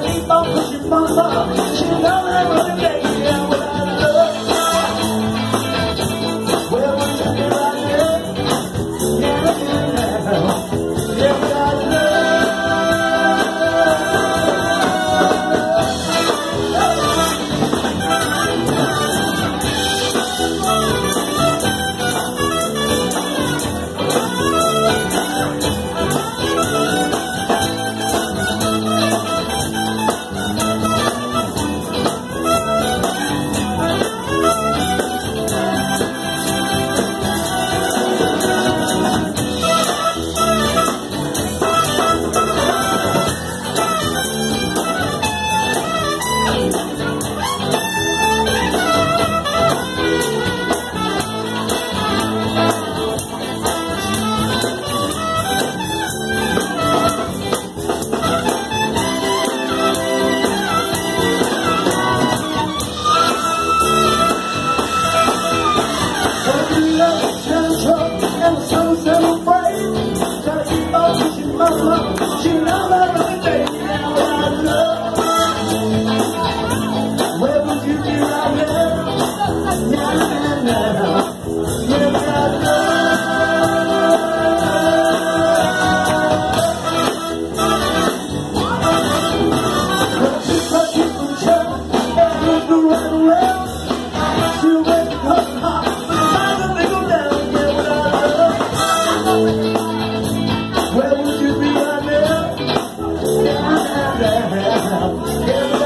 Keep on pushing I'm She don't. now.